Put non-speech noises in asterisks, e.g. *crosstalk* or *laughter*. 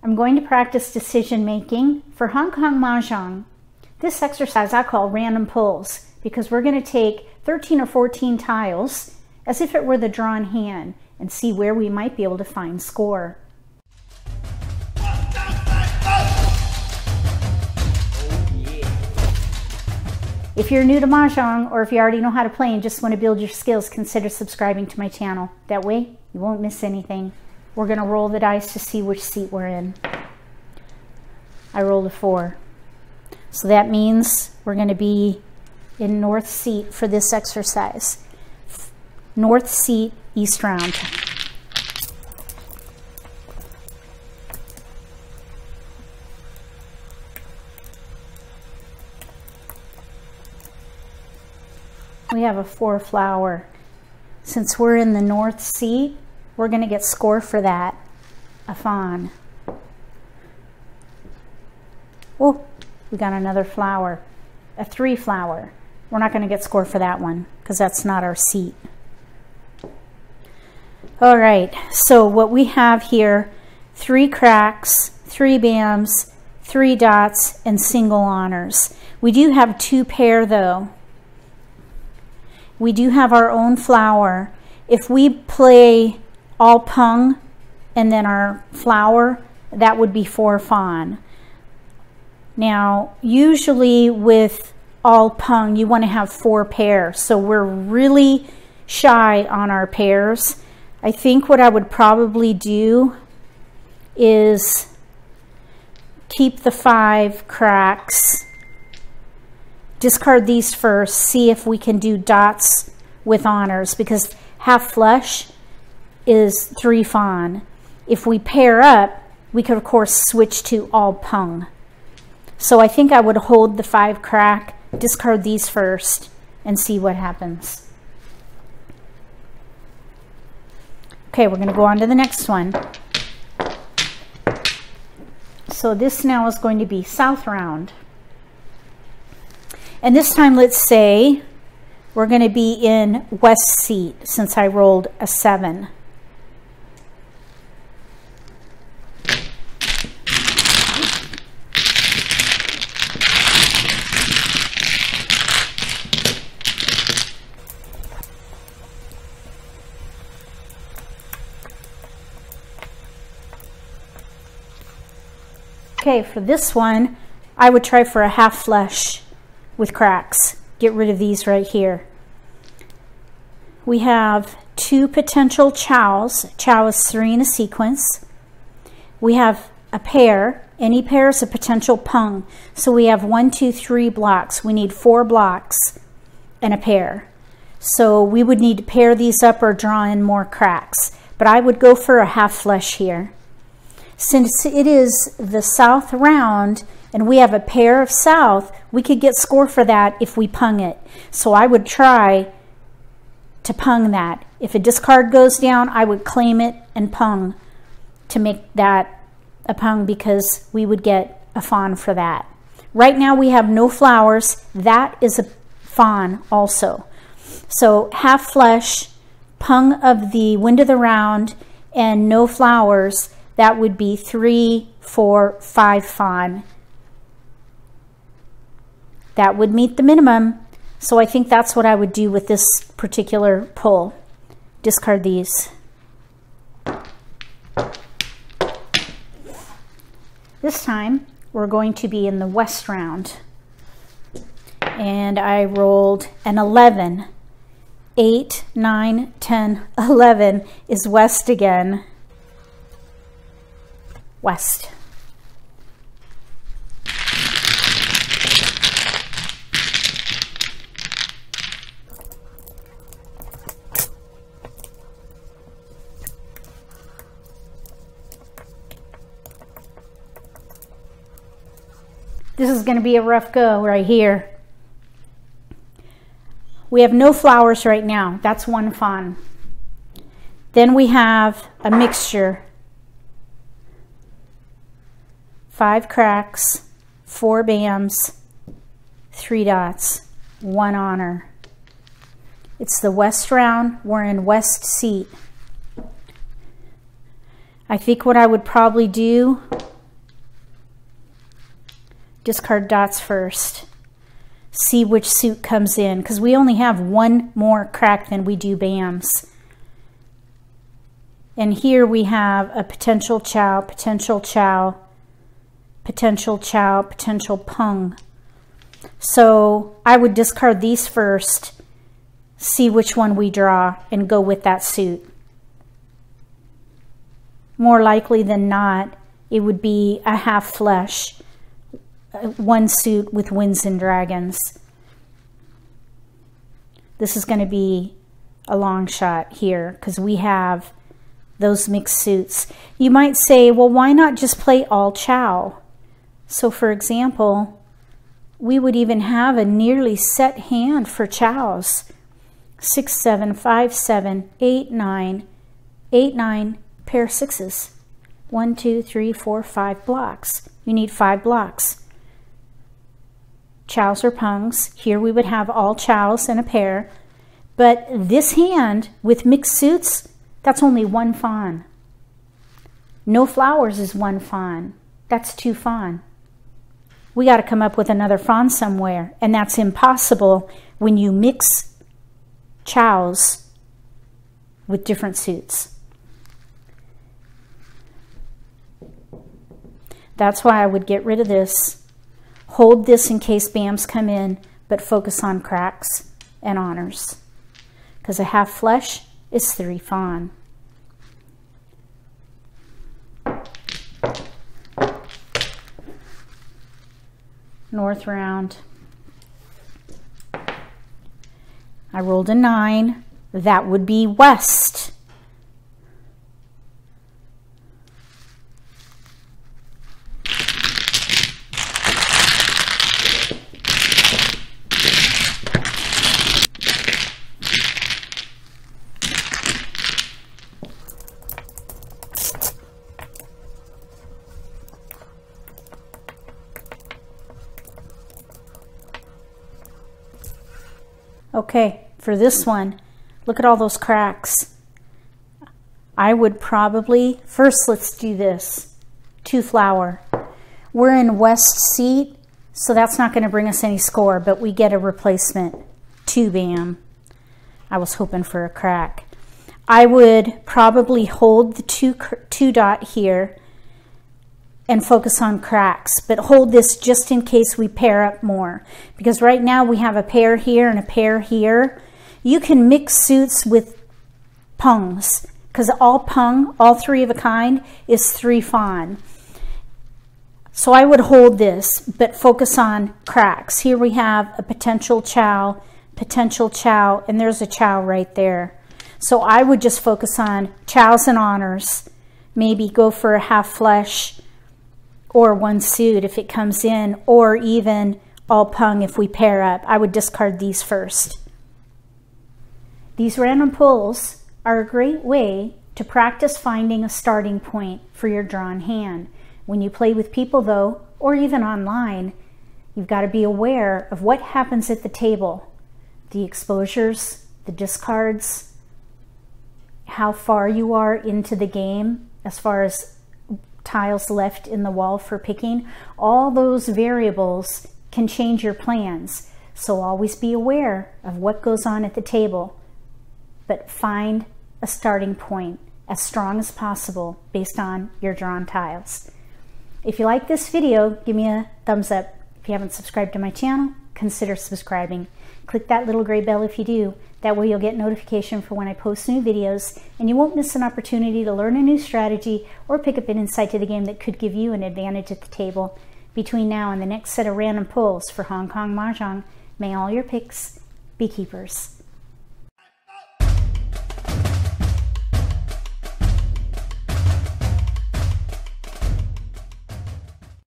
I'm going to practice decision making for Hong Kong Mahjong. This exercise I call random pulls because we're going to take 13 or 14 tiles as if it were the drawn hand and see where we might be able to find score. If you're new to Mahjong or if you already know how to play and just want to build your skills, consider subscribing to my channel. That way you won't miss anything. We're going to roll the dice to see which seat we're in. I rolled a four. So that means we're going to be in north seat for this exercise. North seat, east round. We have a four flower. Since we're in the north seat, we're going to get score for that, a fawn. Oh, we got another flower, a three flower. We're not going to get score for that one because that's not our seat. All right, so what we have here, three cracks, three bams, three dots, and single honors. We do have two pair though. We do have our own flower. If we play all pung and then our flower, that would be four fawn. Now, usually with all pung, you want to have four pairs. So we're really shy on our pairs. I think what I would probably do is keep the five cracks, discard these first, see if we can do dots with honors because half flush is three fawn. If we pair up, we could of course switch to all pung. So I think I would hold the five crack, discard these first, and see what happens. Okay, we're going to go on to the next one. So this now is going to be south round. And this time, let's say we're going to be in west seat since I rolled a seven. Okay, for this one, I would try for a half flush with cracks. Get rid of these right here. We have two potential chows. Chow is three in a sequence. We have a pair. Any pair is a potential pung. So we have one, two, three blocks. We need four blocks and a pair. So we would need to pair these up or draw in more cracks. But I would go for a half flush here. Since it is the south round and we have a pair of south, we could get score for that if we pung it. So I would try to pung that. If a discard goes down, I would claim it and pung to make that a pung because we would get a fawn for that. Right now we have no flowers. That is a fawn also. So half flush, pung of the wind of the round, and no flowers that would be three, four, five fawn. That would meet the minimum. So I think that's what I would do with this particular pull. Discard these. This time, we're going to be in the west round. And I rolled an 11. 8, 9, 10, *laughs* 11 is west again west. This is going to be a rough go right here. We have no flowers right now. That's one fawn. Then we have a mixture five cracks, four bams, three dots, one honor. It's the west round. We're in west seat. I think what I would probably do discard dots first. See which suit comes in, because we only have one more crack than we do BAMs. And here we have a potential chow, potential chow, potential chow, potential pung. So I would discard these first, see which one we draw, and go with that suit. More likely than not, it would be a half flush, uh, one suit with winds and dragons. This is going to be a long shot here because we have those mixed suits. You might say, well, why not just play all chow? So for example, we would even have a nearly set hand for chows. Six, seven, five, seven, eight, nine, eight, nine, pair sixes. One, two, three, four, five blocks. You need five blocks. Chows or pungs. Here we would have all chows and a pair. But this hand with mixed suits that's only one fawn. No flowers is one fawn. That's two fawn. We got to come up with another fawn somewhere, and that's impossible when you mix chows with different suits. That's why I would get rid of this. Hold this in case BAMs come in, but focus on cracks and honors. Because a half flush is three fawn. North round. I rolled a nine. That would be west. Okay, for this one, look at all those cracks. I would probably, first let's do this, two flower. We're in west seat, so that's not gonna bring us any score, but we get a replacement, two bam. I was hoping for a crack. I would probably hold the two, two dot here and focus on cracks, but hold this just in case we pair up more. Because right now we have a pair here and a pair here. You can mix suits with pungs, because all pung, all three of a kind, is three fawn. So I would hold this, but focus on cracks. Here we have a potential chow, potential chow, and there's a chow right there. So I would just focus on chows and honors, maybe go for a half flush, or one suit if it comes in, or even all pung if we pair up. I would discard these first. These random pulls are a great way to practice finding a starting point for your drawn hand. When you play with people though, or even online, you've got to be aware of what happens at the table. The exposures, the discards, how far you are into the game as far as tiles left in the wall for picking, all those variables can change your plans. So always be aware of what goes on at the table, but find a starting point as strong as possible based on your drawn tiles. If you like this video, give me a thumbs up. If you haven't subscribed to my channel, consider subscribing. Click that little gray bell if you do. That way you'll get notification for when I post new videos and you won't miss an opportunity to learn a new strategy or pick up an insight to the game that could give you an advantage at the table. Between now and the next set of random pulls for Hong Kong Mahjong, may all your picks be keepers.